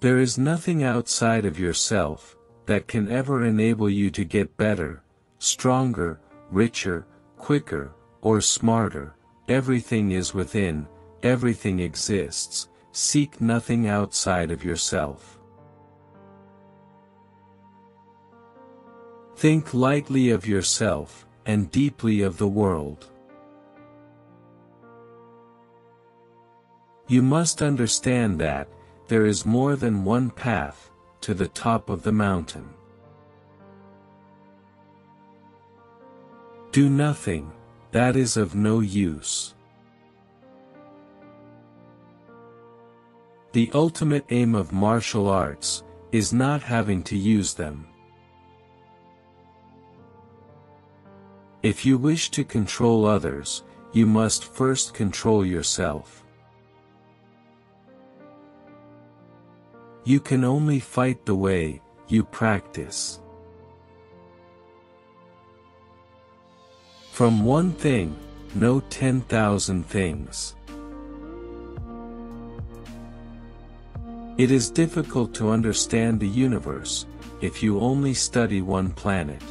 There is nothing outside of yourself, that can ever enable you to get better, stronger, richer, quicker, or smarter, everything is within, everything exists, seek nothing outside of yourself. Think lightly of yourself, and deeply of the world. You must understand that, there is more than one path, to the top of the mountain. Do nothing, that is of no use. The ultimate aim of martial arts, is not having to use them. If you wish to control others, you must first control yourself. You can only fight the way you practice. From one thing, know 10,000 things. It is difficult to understand the universe, if you only study one planet.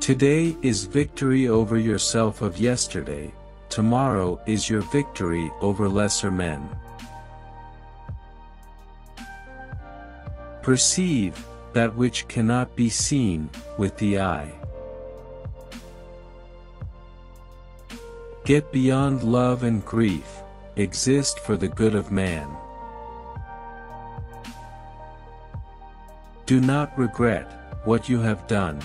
Today is victory over yourself of yesterday, tomorrow is your victory over lesser men. Perceive, that which cannot be seen, with the eye. Get beyond love and grief, exist for the good of man. Do not regret, what you have done.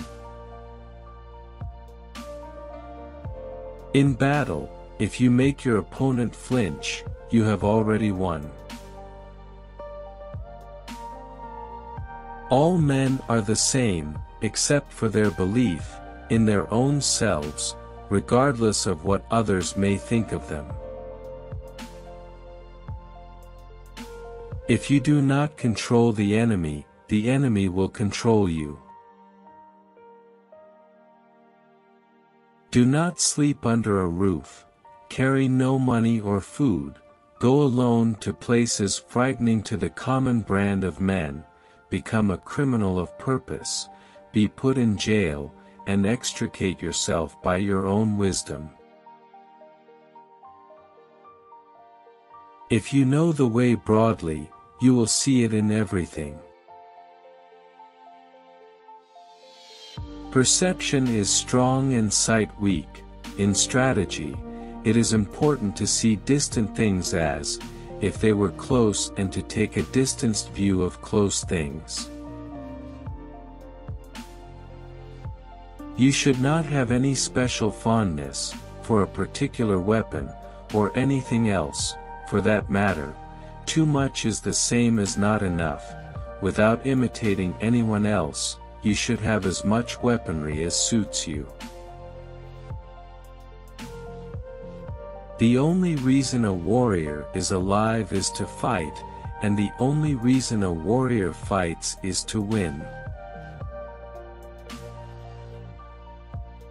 In battle, if you make your opponent flinch, you have already won. All men are the same, except for their belief, in their own selves, regardless of what others may think of them. If you do not control the enemy, the enemy will control you. Do not sleep under a roof, carry no money or food, go alone to places frightening to the common brand of men, become a criminal of purpose, be put in jail, and extricate yourself by your own wisdom. If you know the way broadly, you will see it in everything. Perception is strong and sight weak. In strategy, it is important to see distant things as, if they were close and to take a distanced view of close things. You should not have any special fondness, for a particular weapon, or anything else, for that matter, too much is the same as not enough, without imitating anyone else, you should have as much weaponry as suits you. The only reason a warrior is alive is to fight, and the only reason a warrior fights is to win.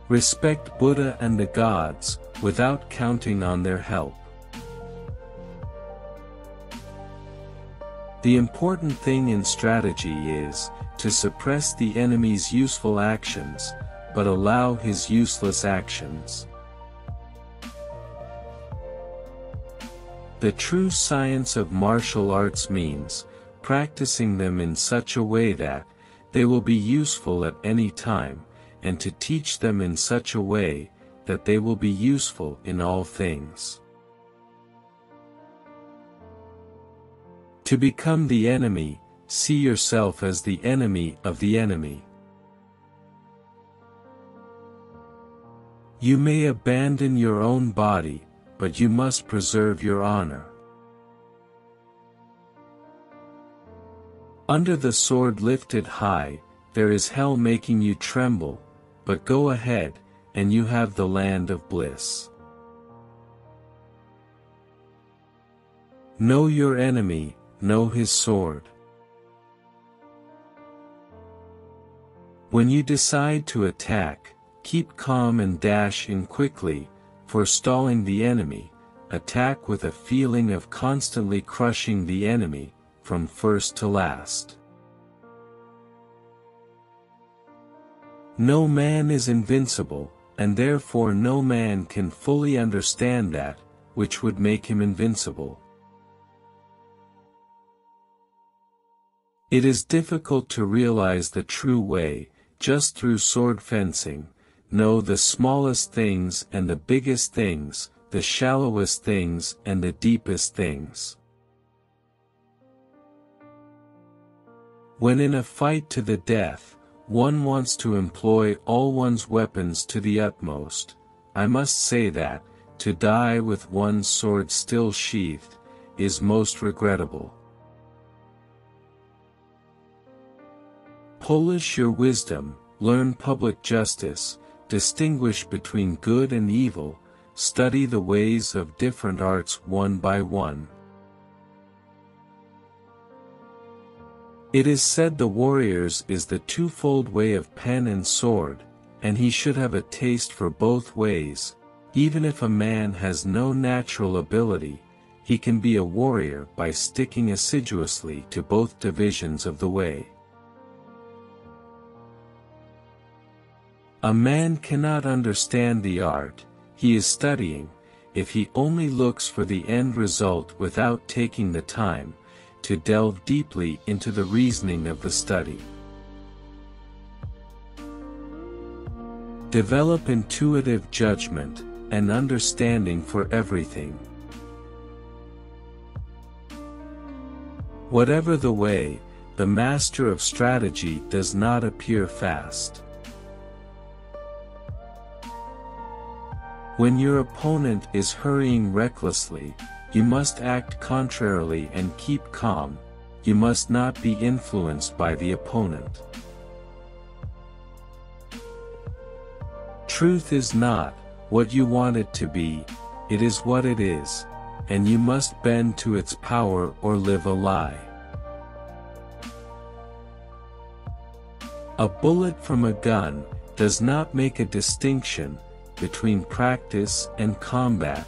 Respect Buddha and the gods, without counting on their help. The important thing in strategy is, to suppress the enemy's useful actions, but allow his useless actions. The true science of martial arts means, practicing them in such a way that, they will be useful at any time, and to teach them in such a way, that they will be useful in all things. To become the enemy, see yourself as the enemy of the enemy. You may abandon your own body, but you must preserve your honor. Under the sword lifted high, there is hell making you tremble, but go ahead, and you have the land of bliss. Know your enemy, know his sword. When you decide to attack, keep calm and dash in quickly, forestalling the enemy, attack with a feeling of constantly crushing the enemy, from first to last. No man is invincible, and therefore no man can fully understand that, which would make him invincible. It is difficult to realize the true way, just through sword fencing, know the smallest things and the biggest things, the shallowest things and the deepest things. When in a fight to the death, one wants to employ all one's weapons to the utmost, I must say that, to die with one's sword still sheathed, is most regrettable. Polish your wisdom, learn public justice, distinguish between good and evil, study the ways of different arts one by one. It is said the warrior's is the twofold way of pen and sword, and he should have a taste for both ways, even if a man has no natural ability, he can be a warrior by sticking assiduously to both divisions of the way. A man cannot understand the art, he is studying, if he only looks for the end result without taking the time, to delve deeply into the reasoning of the study. Develop intuitive judgment, and understanding for everything. Whatever the way, the master of strategy does not appear fast. When your opponent is hurrying recklessly, you must act contrarily and keep calm, you must not be influenced by the opponent. Truth is not what you want it to be, it is what it is, and you must bend to its power or live a lie. A bullet from a gun does not make a distinction between practice and combat,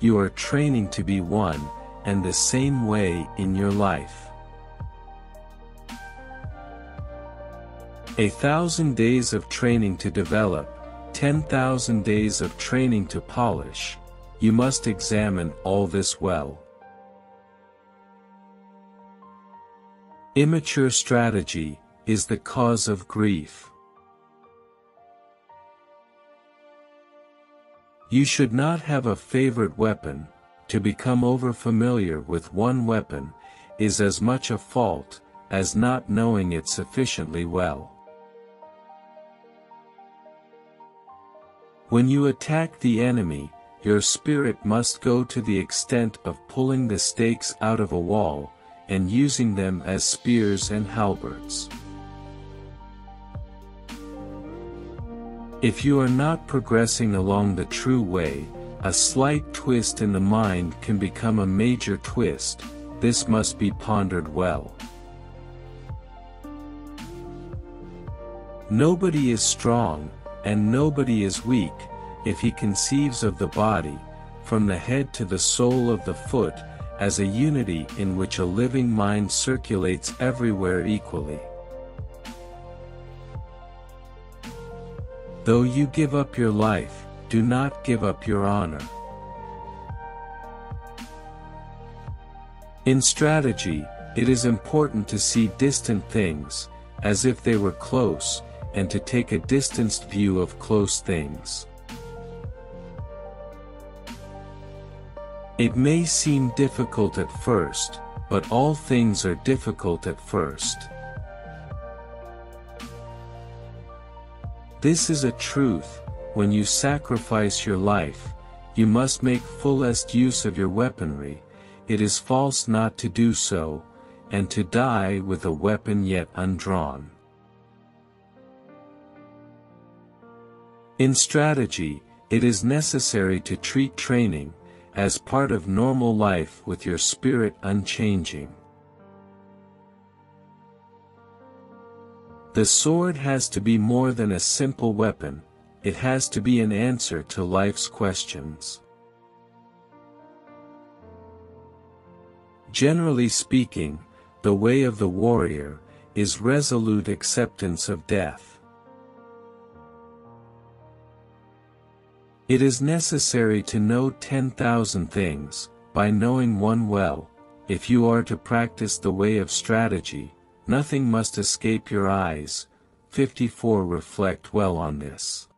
you are training to be one, and the same way in your life. A thousand days of training to develop, ten thousand days of training to polish, you must examine all this well. Immature strategy, is the cause of grief. You should not have a favorite weapon, to become over-familiar with one weapon, is as much a fault, as not knowing it sufficiently well. When you attack the enemy, your spirit must go to the extent of pulling the stakes out of a wall, and using them as spears and halberds. If you are not progressing along the true way, a slight twist in the mind can become a major twist, this must be pondered well. Nobody is strong, and nobody is weak, if he conceives of the body, from the head to the sole of the foot, as a unity in which a living mind circulates everywhere equally. Though you give up your life, do not give up your honor. In strategy, it is important to see distant things, as if they were close, and to take a distanced view of close things. It may seem difficult at first, but all things are difficult at first. This is a truth, when you sacrifice your life, you must make fullest use of your weaponry, it is false not to do so, and to die with a weapon yet undrawn. In strategy, it is necessary to treat training, as part of normal life with your spirit unchanging. The sword has to be more than a simple weapon, it has to be an answer to life's questions. Generally speaking, the way of the warrior, is resolute acceptance of death. It is necessary to know 10,000 things, by knowing one well, if you are to practice the way of strategy, nothing must escape your eyes, 54 Reflect well on this.